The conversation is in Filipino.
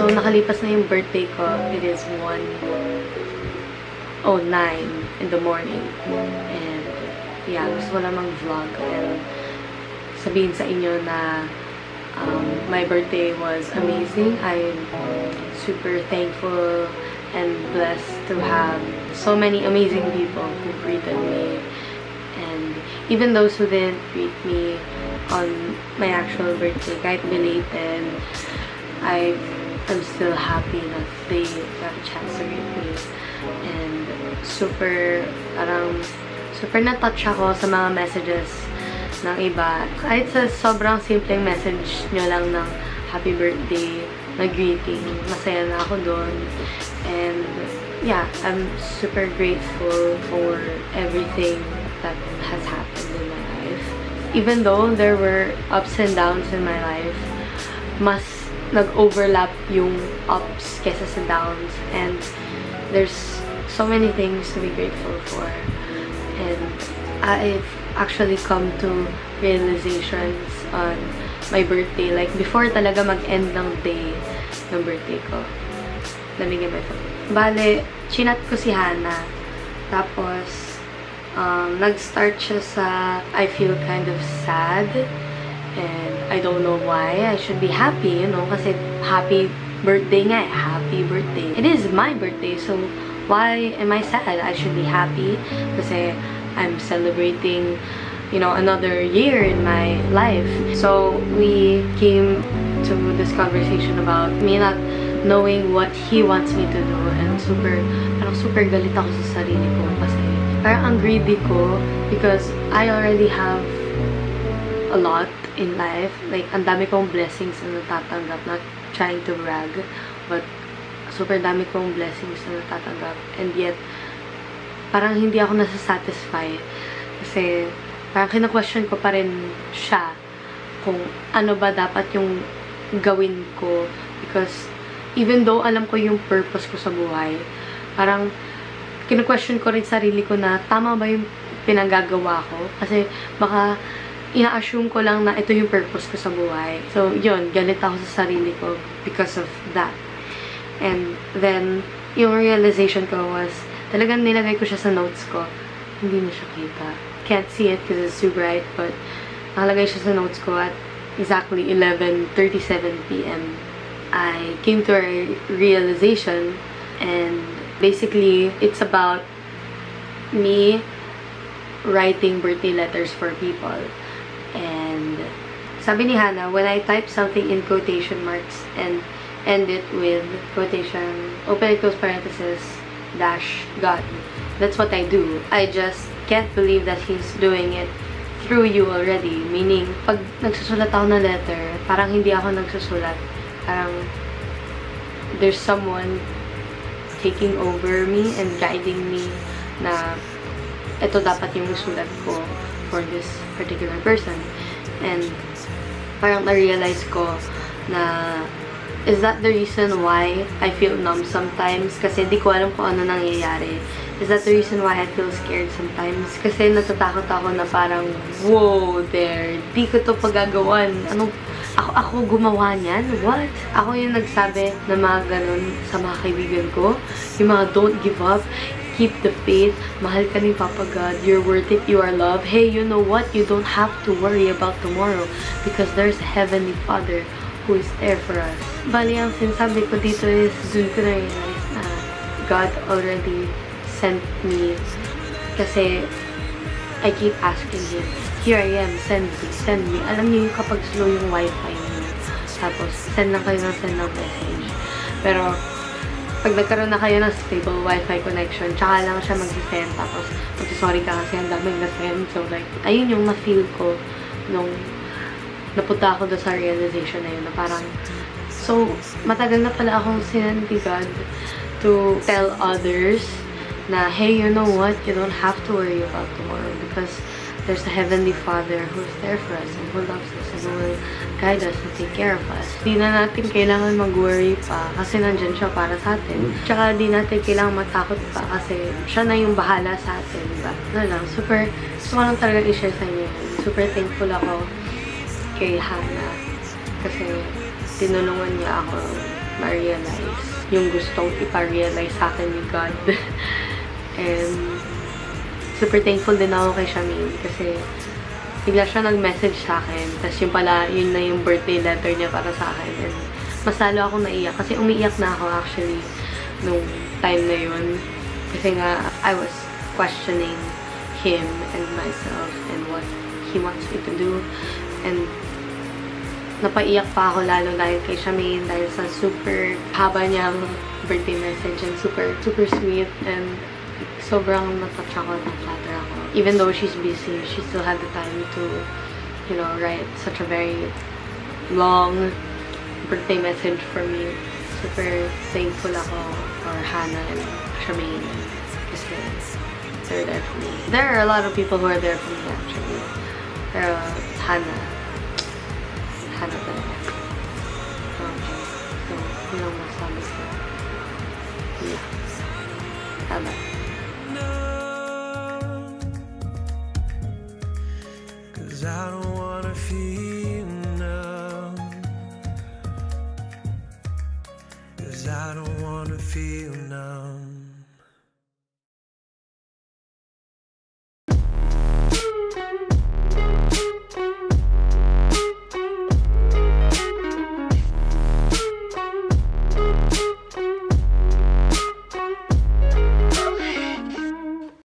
So, nakalipas na yung birthday ko. It is 1.09 in the morning. And, yeah, gusto ko lang mag-vlog and sabihin sa inyo na um, my birthday was amazing. I'm super thankful and blessed to have so many amazing people who greeted me. And even those who didn't greet me on my actual birthday, kahit belated, I am still happy that they got a chance to greet me. And super, parang, super na-touch ako sa mga messages ng iba. Kahit sa sobrang simpleng message nyo lang ng happy birthday, na greeting, masaya na ako doon. And yeah, I'm super grateful for everything that has happened in my life. Even though there were ups and downs in my life, mas nag-overlap yung ups kesa sa downs. And there's so many things to be grateful for. And I've actually come to realizations on my birthday. Like, before talaga mag-end ng day ng birthday ko. Lamigin mo ito. Bale, chinat ko si Hannah. Tapos, um, nag-start siya sa I feel kind of sad. And I don't know why. I should be happy, you know, kasi happy birthday nga eh. Happy birthday. It is my birthday, so why am I sad? I should be happy kasi I'm celebrating you know, another year in my life. So we came to this conversation about me not knowing what he wants me to do and super, parang super galit ako sa sarili ko kasi parang ang greedy ko because I already have a lot in life. Like, ang dami kong blessings na natatanggap. Not trying to brag, but super dami kong blessings na natatanggap. And yet, parang hindi ako nasa-satisfy kasi parang kina-question ko pa rin siya kung ano ba dapat yung gawin ko because even though alam ko yung purpose ko sa buhay, parang kina-question ko rin sarili ko na tama ba yung pinagagawa ko kasi baka ina-assume ko lang na ito yung purpose ko sa buhay. So, yun, galit ako sa sarili ko because of that. And then, yung realization ko was, talagang nilagay ko siya sa notes ko. Hindi mo siya kita can't see it because it's too bright, but nakalagay siya sa notes ko at exactly 11.37 p.m. I came to a realization and basically it's about me writing birthday letters for people. Sabi ni Hannah, when I type something in quotation marks and end it with quotation, open and close parenthesis, dash, God. That's what I do. I just can't believe that he's doing it through you already. Meaning, pag nagsusulat ako ng letter, parang hindi ako nagsusulat. Parang, there's someone taking over me and guiding me na ito dapat yung sulat ko for this particular person. And parang na-realize ko na is that the reason why I feel numb sometimes? Kasi hindi ko alam kung ano nangyayari. Is that the reason why I feel scared sometimes? Kasi natatakot ako na parang, whoa, there, di ko to pagagawan. Ano, ako, ako gumawa niyan? What? Ako yung nagsabi na mga ganun sa mga kaibigan ko. Yung mga don't give up, keep the faith, mahal ka ni Papa God, you're worth it, you are loved. Hey, you know what? You don't have to worry about tomorrow because there's Heavenly Father who is there for us. Bali, ang sinasabi ko dito is, dun ko na-realize na God already sent me kasi I keep asking him, here I am, send me, send me. Alam niyo yung kapag slow yung wifi niyo, tapos send lang kayo ng send ng message. Pero, pag nagkaroon na kayo ng stable wifi connection, tsaka lang siya mag-send, tapos sorry ka kasi ang daming na-send. So, like, ayun yung na-feel ko nung napunta ako sa realization na yun, na parang, so, matagal na pala akong sinandigad to tell others na, hey, you know what? You don't have to worry about tomorrow because there's a Heavenly Father who's there for us and who loves us and who will guide us and take care of us. Di na natin kailangan mag-worry pa kasi nandyan siya para sa atin. Tsaka di natin kailangan matakot pa kasi siya na yung bahala sa atin, diba? Ano lang, super, gusto ko lang talaga i-share sa inyo. Super thankful ako kay Hannah kasi tinulungan niya ako ma-realize yung gustong ipa-realize sa akin ni God. And super thankful din ako kay Shamin kasi bigla siya nag-message sa akin. Tapos yung pala, yun na yung birthday letter niya para sa akin. And mas lalo ako naiyak kasi umiiyak na ako actually nung time na yun. Kasi nga, I was questioning him and myself and what he wants me to do. And napaiyak pa ako lalo dahil kay Shamaine dahil sa super haba niyang birthday message and super, super sweet and sobrang natouch ako, na-flatter ako. Even though she's busy, she still had the time to, you know, write such a very long birthday message for me. Super thankful ako for Hannah and Shamaine kasi they're there for me. There are a lot of people who are there for me actually. Pero Hannah, Hannah talaga. Okay. So, yun ang masabi ko. Yeah. Tama. Feel numb.